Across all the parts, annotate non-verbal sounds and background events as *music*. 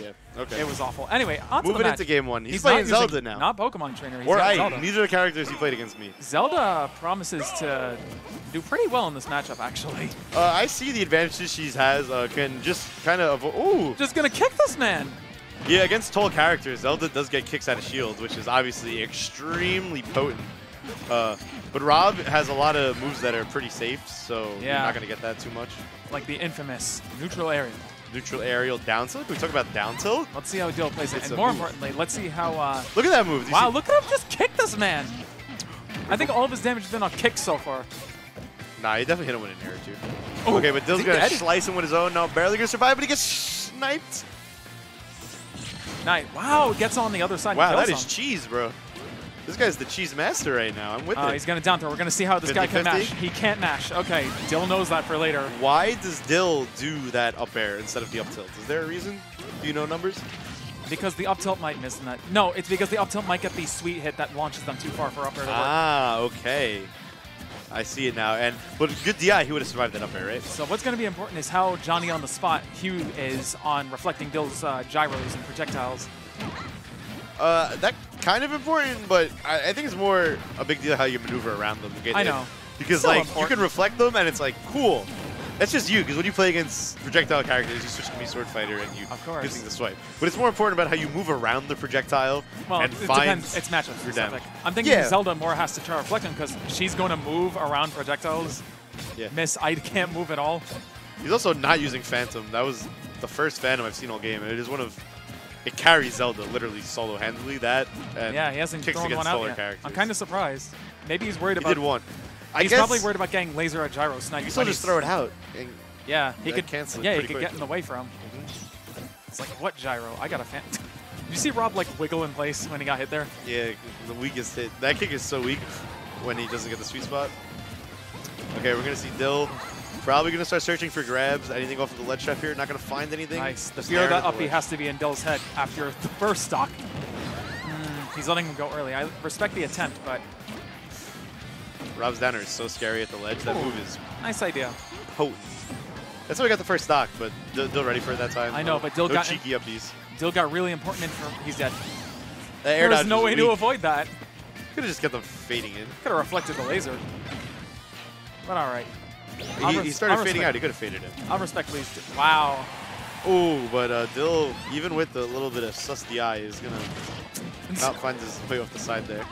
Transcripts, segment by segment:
Yeah. Okay. It was awful. Anyway, on to the Moving match. into game one. He's, He's playing Zelda now. Not Pokemon Trainer. He's or I. Zelda. These are the characters he played against me. Zelda promises to do pretty well in this matchup, actually. Uh, I see the advantages she has. Uh, can just kind of avoid. Ooh. Just gonna kick this man. Yeah, against tall characters, Zelda does get kicks out of shields, which is obviously extremely potent. Uh, but Rob has a lot of moves that are pretty safe, so you're not going to get that too much. Like the infamous neutral aerial. Neutral aerial down tilt. Can we talk about down tilt? Let's see how Dill plays it. It's And more move. importantly, let's see how. Uh, Look at that move. Wow, see- look at him just kick this man. I think all of his damage has been on kicks so far. Nah, he definitely hit him with an air or two. Oh, okay, but Dill's going to slice him with his own. No, barely going to survive, but he gets sniped. Nice. Wow, gets on the other side. Wow, that is cheese, bro. This guy's the cheese master right now. I'm with Uh, it. he's gonna down throw. We're gonna see how this guy can 50-50? mash. He can't mash. Okay, Dill knows that for later. Why does Dill do that up air instead of the up tilt? Is there a reason? Do you know numbers? Because the up tilt might miss that. No, it's because the up tilt might get the sweet hit that launches them too far for up air to work. Ah, okay. I see it now. And but good DI, he would have survived that up air, right? So what's going to be important is how Johnny on the spot Hugh is on reflecting Dill's uh, gyros and projectiles. Uh, that kind of important, but I, I think it's more a big deal how you maneuver around them. to get I know. Because like important. you can reflect them, and it's like cool. That's just you, because when you play against projectile characters, you switch to be sword fighter, and you using the swipe. But it's more important about how you move around the projectile Well, and it find depends. It's matchup specific. I'm thinking Yeah. Zelda more has to try reflecting because she's going to move around projectiles. Yeah. Miss, I can't move at all. He's also not using Phantom. That was the first Phantom I've seen all game, and it is one of it carries Zelda literally solo handedly. That and Yeah, he hasn't kicks thrown one out yet. characters. I'm kind of surprised. Maybe he's worried about. he did one. I He's guess probably worried about getting laser at gyro snipe. You still just throw it out. And Yeah, he could cancel it Yeah, he could quick. get in the way from. It's like what gyro? I got a fan. Did *laughs* you see Rob like wiggle in place when he got hit there? yeah, the weakest hit. That kick is so weak when he doesn't get the sweet spot. Okay, we're gonna see Dill. Probably gonna start searching for grabs. Anything off of the ledge trap here? Not gonna find anything. Nice. The fear that at the uppie has to be in Dill's head after the first stock. Mm, he's letting him go early. I respect the attempt, but Rob's downer is so scary at the ledge. That move is nice idea. potent. That's how we got the first stock, but Dill, Dill ready for it that time. I know, No- but Dill no got- cheeky uppies. Dill got really important info. He's dead. That air There's no way to avoid that. Could have just kept them fading in. Could have reflected the laser. But all right. He, he started fading out. He could have faded it. I'll respectfully. St- wow. Ooh, but uh, Dill, even with a little bit of sus DI, is gonna *laughs* not find his way off the side there.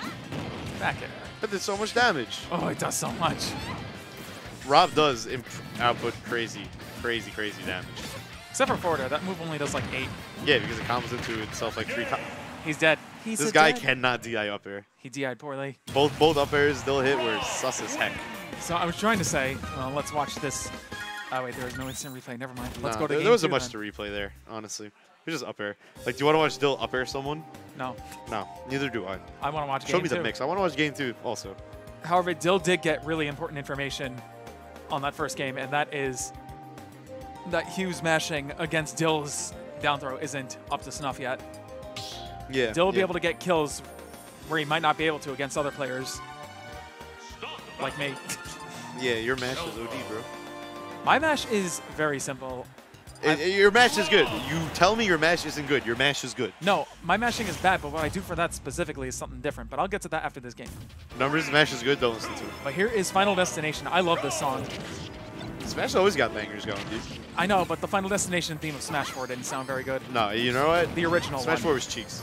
Back it. But there's so much damage. Oh, it does so much. Rob does imp- output crazy, crazy, crazy damage. Except for forward. That move only does like eight. Yeah, because it combos into itself like three. Co- He's dead. He's this guy dead. cannot DI up air. He DI'd poorly. Both both up airs Dill hit were sus as heck. So I was trying to say, well, let's watch this. Oh wait, there is no instant replay. Never mind. Let's Nah, go to there, game there wasn't much then. to replay there, honestly. It was just up air. Like, do you want to watch Dill up air someone? No, No, neither do I. I want to watch Show game me the two. mix. I want to watch game two also. However, Dill did get really important information on that first game, and that is that Hugh's mashing against Dill's down throw isn't up to snuff yet. Yeah. Dill will be able to get kills where he might not be able to against other players like me. Yeah, your mash is OD, bro. My mash is very simple. It- it- your mash is good. You tell me your mash isn't good. Your mash is good. No, my mashing is bad, but what I do for that specifically is something different. But I'll get to that after this game. Numbers, mash is good. Don't listen to it. But here is Final Destination. I love this song. Smash always got bangers going, dude. I know, but the Final Destination theme of Smash 4 didn't sound very good. No, you know what? The original Smash one. 4 was cheeks.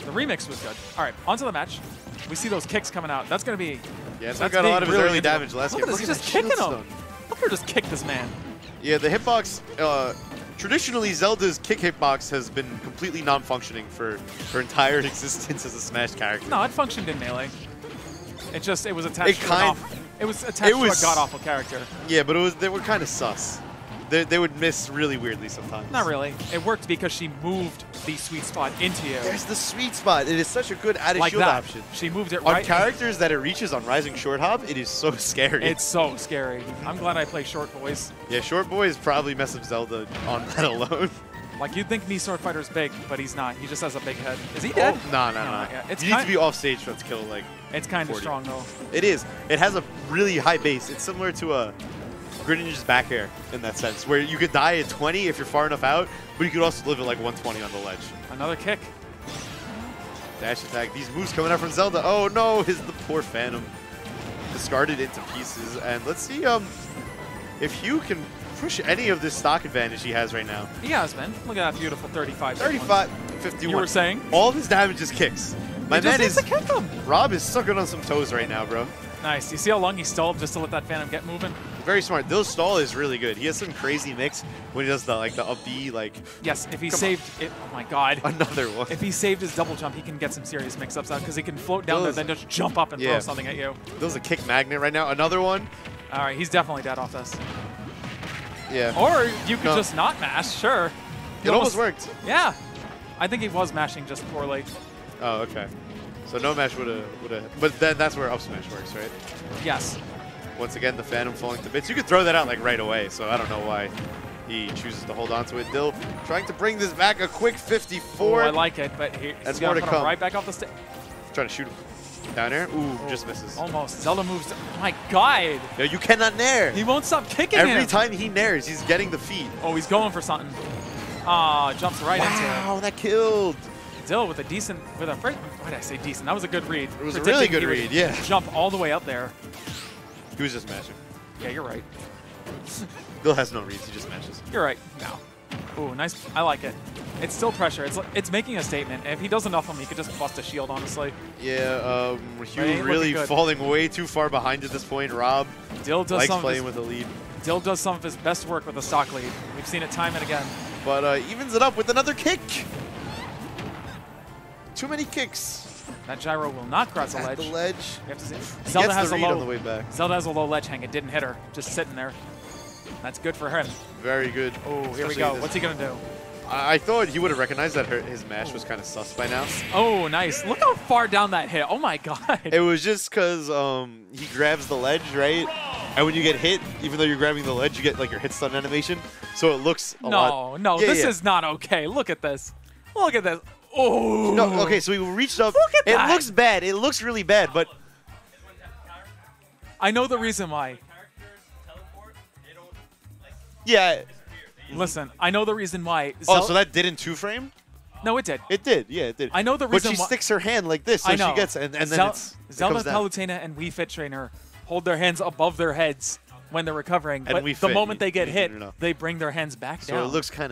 The remix was good. All right, onto the match. We see those kicks coming out. That's going to be. Yeah, that's got a lot of his really early damage last Look game. at this, Look he's at just kicking him. Look at her just kick this man. Yeah, the hitbox. Uh, traditionally, Zelda's kick hitbox has been completely non-functioning for her entire *laughs* existence as a Smash character. No, it functioned in melee. It just it was attached It to kind- an It was attached was- to a god awful character. Yeah, but it was they were kind of sus. They, they would miss really weirdly sometimes. Not really. It worked because she moved the sweet spot into you. There's the sweet spot. It is such a good added like shield that. option. She moved it On right. characters that it reaches on Rising Short Hop, it is so *laughs* scary. It's so scary. I'm glad I play short boys. yeah, Short Boys probably mess up Zelda on *laughs* that alone. Like you'd think me sword fighter's big, but he's not. He just has a big head. Is he oh, dead? Oh, no, no, No, no. It's you need to be off stage for it to kill like It's kind of strong though. It is. It has a really high base. It's similar to a Greninja's back air in that sense, where you could die at 20 if you're far enough out, but you could also live at like 120 on the ledge. Another kick. Dash attack. These moves coming out from Zelda. Oh no, *laughs* is the poor Phantom discarded into pieces. And let's see um if Hugh can push any of this stock advantage he has right now. He has been. Look at that beautiful 35. 35, 51. You were saying? All of his damage is kicks. My He man is to kick him. Rob is sucking on some toes right now, bro. Nice. You see how long he stalled just to let that Phantom get moving? Very smart. Those stall is really good. He has some crazy mix when he does the like the up B like Yes, if he Come on. saved it. Oh my god. another one. If he saved his double jump, he can get some serious mix-ups out because he can float down Those- there, then just jump up and Yeah. throw something at you. Those a kick magnet right now. Another one. All right, he's definitely dead off this. Yeah. Or you could No. just not mash, sure. it almost worked. Yeah. I think he was mashing just poorly. Oh, okay. So no mash would have would have but then that's where up smash works, right? Yes. Once again, the Phantom falling to bits. You could throw that out like right away, so I don't know why he chooses to hold on to it. Dill trying to bring this back a quick Ooh, 54. I like it, but That's he's more going to to put him come. right back off the stage. Trying to shoot him down there. Ooh, just misses. Almost. Zelda moves. Oh my god. No, you cannot nair. He won't stop kicking Every him. time he nairs, he's getting the feed. Oh, he's going for something. Ah, jumps right Wow, into it. Wow, that killed. Dill with a decent, with a, why did I say decent? That was a good read. It was a really good read, yeah. Jump all the way up there. He was just mashing. Yeah, you're right. Dill has no reads, he just mashes. You're right. No. Ooh, nice. I like it. It's still pressure. It's it's making a statement. If he does enough of them, he could just bust a shield, honestly. Yeah, um, Hugh really falling way too far behind at this point. Rob Dill does likes playing his, with the lead. Dill does some of his best work with a stock lead. We've seen it time and again. But uh, evens it up with another kick. Too many kicks. That gyro will not cross the At ledge. the ledge. You have to see. He Zelda has a low. on the way back. Zelda has a low ledge hang. It didn't hit her. Just sitting there. That's good for him. Very good. Oh, here we go. What's he gonna do? I, I thought he would have recognized that her, his mash was kind of sus by now. Oh, nice. Look how far down that hit. Oh my god. It was just because um, he grabs the ledge, right? And when you get hit, even though you're grabbing the ledge, you get like your hit stun animation. So it looks a no, lot. no, Yeah, this yeah. is not okay. Look at this. Look at this. Oh. No, okay, so we reached up. Look at it that. looks bad. It looks really bad, but I know the reason why. yeah. Listen, I know the reason why. Oh, so that didn't two frame? no, it did. It did. Yeah, it did. I know the reason why. But she sticks her hand like this, so I know. she gets, and, and then Zel- it's it Zelda. Palutena and Wii Fit Trainer hold their hands above their heads when they're recovering, And but the Fit, moment they get hit, they bring their hands back So down. it looks kind of